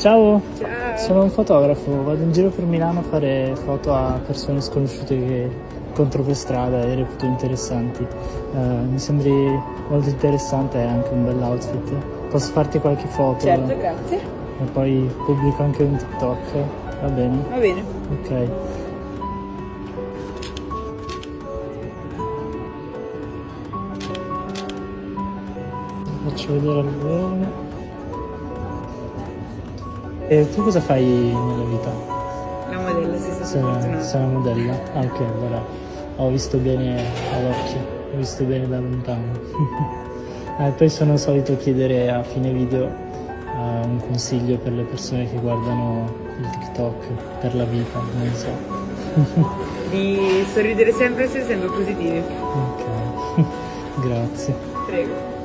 Ciao. Ciao. Sono un fotografo, vado in giro per Milano a fare foto a persone sconosciute che incontro per strada e reputo interessanti. Uh, mi sembri molto interessante e anche un bel outfit. Posso farti qualche foto? Certo, grazie. E poi pubblico anche un TikTok. Va bene? Va bene. Ok. Faccio vedere al volo. E tu cosa fai nella vita? La modella, si sta Sei, sei una modella? Ah, ok, allora ho visto bene all'occhio, ho visto bene da lontano. eh, poi sono solito chiedere a fine video uh, un consiglio per le persone che guardano il TikTok per la vita, non so. Di sorridere sempre e essere sempre positivi. Ok, grazie. Prego.